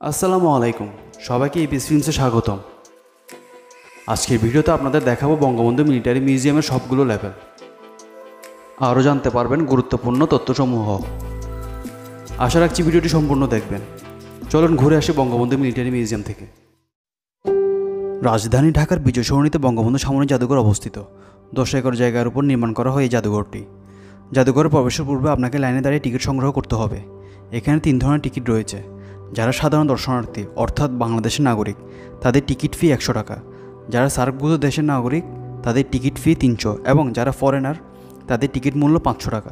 আসসালামু আলাইকুম। সবাইকে এপিস ফিল্মসে স্বাগতম। আজকের ভিডিওতে আপনাদের দেখাবো বঙ্গবন্ধু মিলিটারি মিউজিয়ামের সবগুলো লেভেল আরও জানতে পারবেন গুরুত্বপূর্ণ তথ্যসমূহ। আশা রাখছি ভিডিওটি সম্পূর্ণ দেখবেন। চলুন ঘুরে আসি বঙ্গবন্ধু মিলিটারি মিউজিয়াম থেকে। রাজধানী ঢাকার বিজয় সরণিতে বঙ্গবন্ধু সামরিক জাদুঘর অবস্থিত। দশ একর জায়গার উপর নির্মাণ করা হয় এই জাদুঘরটি। জাদুঘরে প্রবেশের পূর্বে আপনাকে লাইনে দাঁড়িয়ে টিকিট সংগ্রহ করতে হবে। এখানে তিন ধরনের টিকিট রয়েছে। যারা সাধারণ দর্শনার্থী, অর্থাৎ বাংলাদেশের নাগরিক, তাদের টিকিট ফি একশো টাকা। যারা সার্কভূত দেশের নাগরিক, তাদের টিকিট ফি তিনশো এবং যারা ফরেনার, তাদের টিকিট মূল্য পাঁচশো টাকা।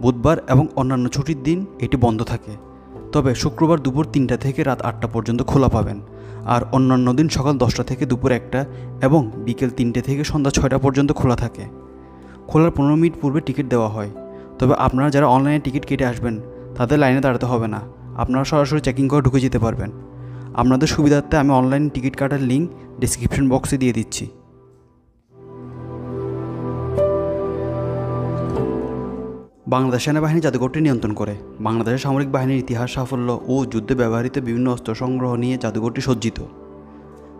বুধবার এবং অন্যান্য ছুটির দিন এটি বন্ধ থাকে। তবে শুক্রবার দুপুর তিনটা থেকে রাত আটটা পর্যন্ত খোলা পাবেন। আর অন্যান্য দিন সকাল দশটা থেকে দুপুর একটা এবং বিকেল তিনটে থেকে সন্ধ্যা ছয়টা পর্যন্ত খোলা থাকে। খোলার পনেরো মিনিট পূর্বে টিকিট দেওয়া হয়। তবে আপনারা যারা অনলাইনে টিকিট কেটে আসবেন, তাদের লাইনে দাঁড়াতে হবে না। আপনারা সরাসরি চেকিং করে ঢুকে যেতে পারবেন। আপনাদের সুবিধার্থে আমি অনলাইন টিকিট কাটার লিঙ্ক ডিসক্রিপশন বক্সে দিয়ে দিচ্ছি। বাংলাদেশ সেনাবাহিনী জাদুঘরটি নিয়ন্ত্রণ করে। বাংলাদেশের সামরিক বাহিনীর ইতিহাস, সাফল্য ও যুদ্ধে ব্যবহৃত বিভিন্ন অস্ত্র সংগ্রহ নিয়ে জাদুঘরটি সজ্জিত।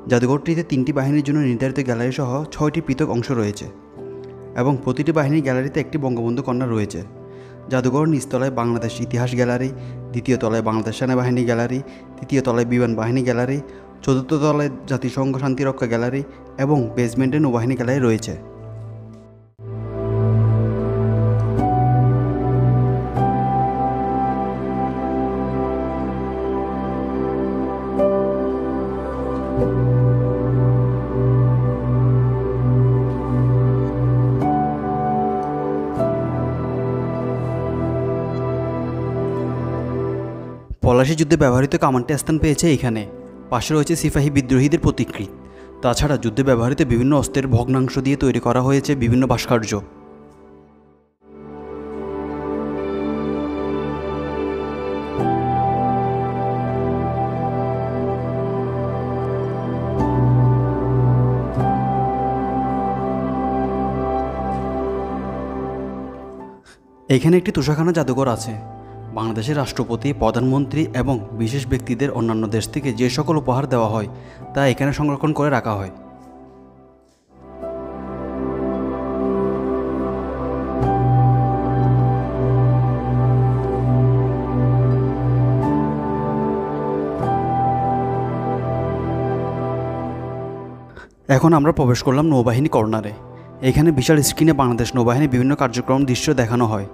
জাদুঘরটিতে তিনটি বাহিনীর জন্য নির্ধারিত গ্যালারি সহ ছয়টি পৃথক অংশ রয়েছে এবং প্রতিটি বাহিনীর গ্যালারিতে একটি বঙ্গবন্ধু কন্যা রয়েছে। জাদুঘর নিচতলায় বাংলাদেশ ইতিহাস গ্যালারি দ্বিতীয় তলায় বাংলাদেশ সেনাবাহিনী গ্যালারি, তৃতীয় তলায় বিমান বাহিনী গ্যালারি, চতুর্থ তলায় জাতিসংঘ শান্তিরক্ষা গ্যালারি এবং বেসমেন্টে নৌবাহিনী গ্যালারি রয়েছে। পলাশী যুদ্ধে ব্যবহৃত কামানটি স্থান পেয়েছে এখানে। পাশে রয়েছে সিপাহী বিদ্রোহীদের প্রতিকৃত। তাছাড়া যুদ্ধে ব্যবহৃত বিভিন্ন অস্ত্রের ভগ্নাংশ দিয়ে তৈরি করা হয়েছে বিভিন্ন ভাস্কর্য। এখানে একটি তুষাখানা জাদুঘর আছে। বাংলাদেশের রাষ্ট্রপতি, প্রধানমন্ত্রী এবং বিশেষ ব্যক্তিদের অন্যান্য দেশ থেকে যে সকল উপহার দেওয়া হয়, তা এখানে সংরক্ষণ করে রাখা হয়। এখন আমরা প্রবেশ করলাম নৌবাহিনী কর্নারে। এখানে বিশাল স্ক্রিনে বাংলাদেশ নৌবাহিনীর বিভিন্ন কার্যক্রম দৃশ্য দেখানো হয়,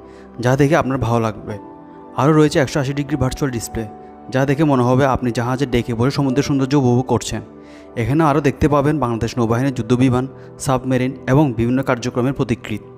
যা দেখে আপনার ভালো লাগবে। আরও রয়েছে একশো আশি ডিগ্রি ভার্চুয়াল ডিসপ্লে যা দেখে মনে হবে আপনি জাহাজে ডেকে বসে সমুদ্রের সৌন্দর্য উপভোগ করছেন। এখানে আরও দেখতে পাবেন বাংলাদেশ নৌবাহিনীর যুদ্ধবিমান, সাবমেরিন এবং বিভিন্ন কার্যক্রমের প্রতিকৃত।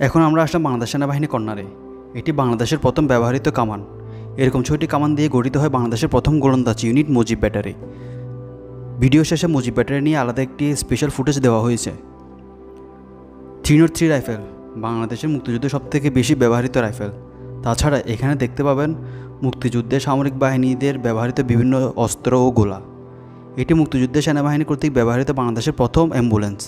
এখন আমরা আসলাম বাংলাদেশ সেনাবাহিনী কর্নারে। এটি বাংলাদেশের প্রথম ব্যবহৃত কামান। এরকম ছয়টি কামান দিয়ে গঠিত হয় বাংলাদেশের প্রথম গোলন্দাজ ইউনিট মুজিব ব্যাটারি। ভিডিও শেষে মুজিব ব্যাটারি নিয়ে আলাদা একটি স্পেশাল ফুটেজ দেওয়া হয়েছে। থ্রি নোট থ্রি রাইফেল, বাংলাদেশের মুক্তিযুদ্ধে সবথেকে বেশি ব্যবহৃত রাইফেল। তাছাড়া এখানে দেখতে পাবেন মুক্তিযুদ্ধে সামরিক বাহিনীদের ব্যবহৃত বিভিন্ন অস্ত্র ও গোলা। এটি মুক্তিযুদ্ধে সেনাবাহিনী কর্তৃক ব্যবহৃত বাংলাদেশের প্রথম অ্যাম্বুলেন্স।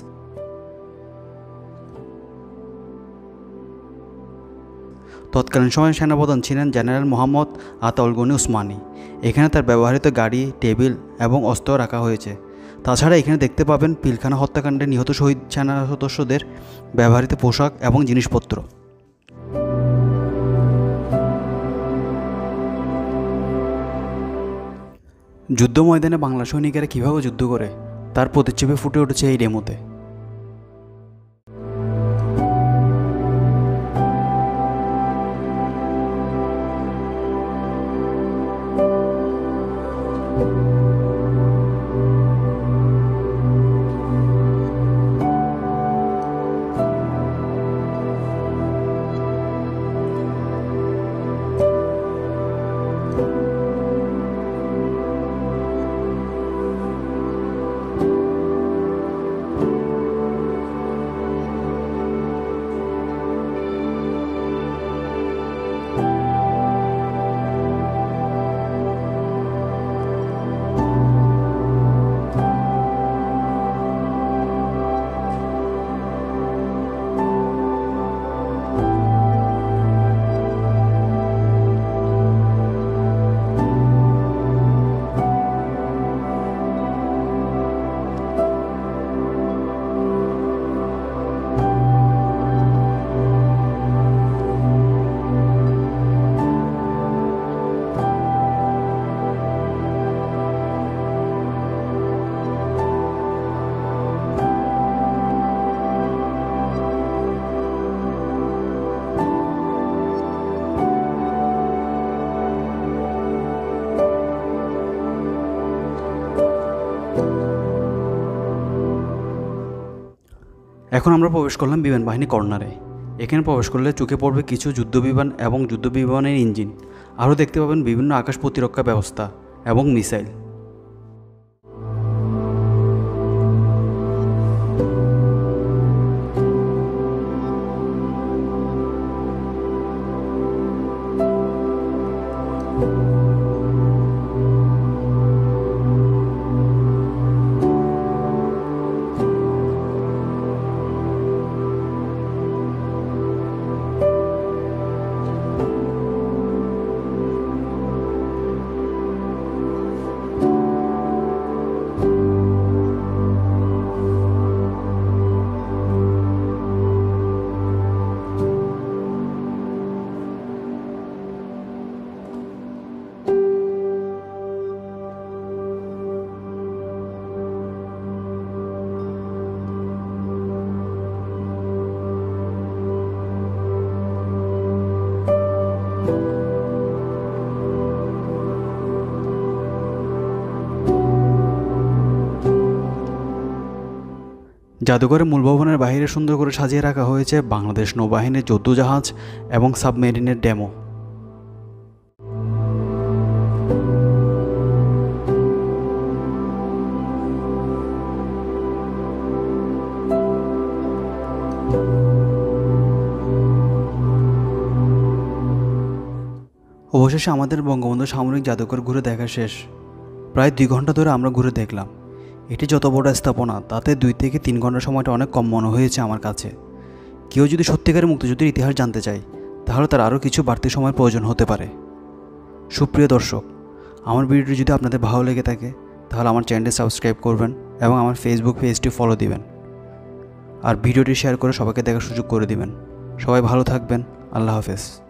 তৎকালীন সময়ে সেনাপ্রধান ছিলেন জেনারেল মোহাম্মদ আতাউল গনি উসমানী। এখানে তার ব্যবহৃত গাড়ি, টেবিল এবং অস্ত্র রাখা হয়েছে। তাছাড়া এখানে দেখতে পাবেন পিলখানা হত্যাকাণ্ডে নিহত শহীদ সেনা সদস্যদের ব্যবহৃত পোশাক এবং জিনিসপত্র। যুদ্ধ ময়দানে বাংলা সৈনিকেরা কীভাবে যুদ্ধ করে, তার প্রতিচ্ছবি ফুটে উঠেছে এই ডেমোতে। এখন আমরা প্রবেশ করলাম বিমান বাহিনী কর্নারে। এখানে প্রবেশ করলে চোখে পড়বে কিছু যুদ্ধবিমান এবং যুদ্ধবিমানের ইঞ্জিন। আরও দেখতে পাবেন বিভিন্ন আকাশ প্রতিরক্ষা ব্যবস্থা এবং মিসাইল। জাদুঘরের মূল ভবনের বাইরে সুন্দর করে সাজিয়ে রাখা হয়েছে বাংলাদেশ নৌবাহিনীর যুদ্ধজাহাজ এবং সাবমেরিনের ডেমো। অবশেষে আমাদের বঙ্গবন্ধু সামরিক জাদুঘর ঘুরে দেখা শেষ। প্রায় দুই ঘণ্টা ধরে আমরা ঘুরে দেখলাম। এটি যত বড় স্থাপনা, তাতে দুই থেকে তিন ঘণ্টা সময়টা অনেক কম মনে হয়েছে আমার কাছে। কেউ যদি সত্যিকারের মুক্তিযুদ্ধের ইতিহাস জানতে চায়, তাহলে তার আরও কিছু বাড়তি সময়ের প্রয়োজন হতে পারে। সুপ্রিয় দর্শক, আমার ভিডিওটি যদি আপনাদের ভালো লেগে থাকে, তাহলে আমার চ্যানেলটি সাবস্ক্রাইব করবেন এবং আমার ফেসবুক পেজটি ফলো দিবেন। আর ভিডিওটি শেয়ার করে সবাইকে দেখার সুযোগ করে দিবেন। সবাই ভালো থাকবেন। আল্লাহ হাফেজ।